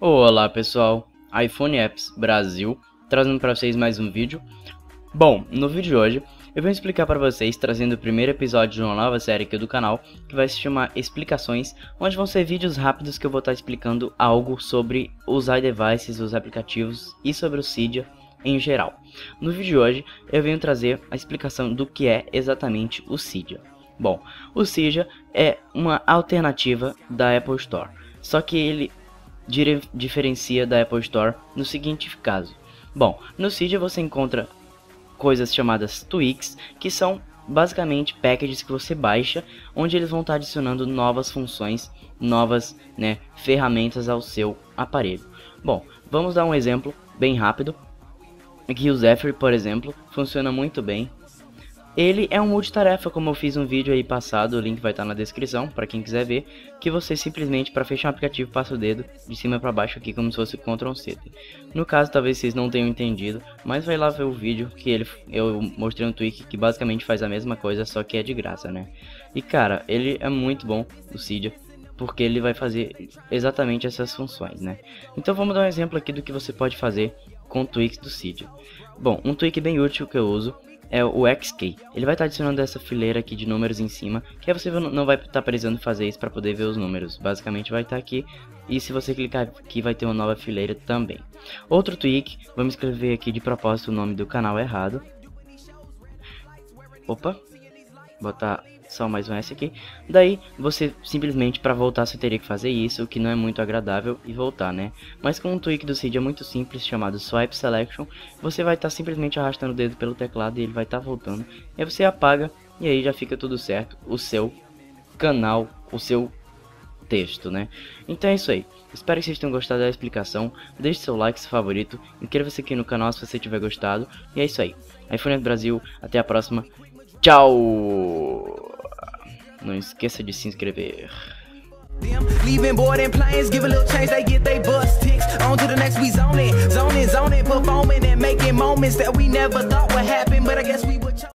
Olá pessoal, iPhone Apps Brasil, trazendo para vocês mais um vídeo. Bom, no vídeo de hoje eu vou explicar para vocês, trazendo o primeiro episódio de uma nova série aqui do canal, que vai se chamar Explicações, onde vão ser vídeos rápidos que eu vou estar explicando algo sobre os iDevices, os aplicativos e sobre o Cydia em geral. No vídeo de hoje eu venho trazer a explicação do que é exatamente o Cydia. Bom, o Cydia é uma alternativa da Apple Store, só que ele diferencia da Apple Store no seguinte caso. Bom, no Cydia você encontra coisas chamadas tweaks, que são basicamente packages que você baixa, onde eles vão estar adicionando novas funções, novas né, ferramentas ao seu aparelho. Bom, vamos dar um exemplo bem rápido. Aqui o Zephyr, por exemplo, funciona muito bem ele é um multitarefa, como eu fiz um vídeo aí passado, o link vai estar na descrição para quem quiser ver, que você simplesmente para fechar o aplicativo passa o dedo de cima para baixo aqui como se fosse Ctrl C. No caso, talvez vocês não tenham entendido, mas vai lá ver o vídeo que ele eu mostrei um tweak que basicamente faz a mesma coisa, só que é de graça, né? E cara, ele é muito bom, o Cydia, porque ele vai fazer exatamente essas funções, né? Então vamos dar um exemplo aqui do que você pode fazer com tweaks do Cydia. Bom, um tweak bem útil que eu uso é o XK. Ele vai estar tá adicionando essa fileira aqui de números em cima, que você não vai estar tá precisando fazer isso para poder ver os números. Basicamente vai estar tá aqui e se você clicar aqui vai ter uma nova fileira também. Outro tweak, vamos escrever aqui de propósito o nome do canal errado. Opa, botar só mais um S aqui. Daí, você simplesmente para voltar você teria que fazer isso, o que não é muito agradável, e voltar, né? Mas com um tweak do Cydia muito simples, chamado Swipe Selection, você vai estar tá simplesmente arrastando o dedo pelo teclado e ele vai estar tá voltando. E aí você apaga, e aí já fica tudo certo, o seu canal, o seu texto, né? Então é isso aí. Espero que vocês tenham gostado da explicação. Deixe seu like, seu favorito. Inscreva-se aqui no canal se você tiver gostado. E é isso aí. iPhone Brasil. Até a próxima. Tchau! Não esqueça de se inscrever. Leaving board and planes, give a little change, they get they bus ticks. On to the next, we performing and making moments that we never thought would happen.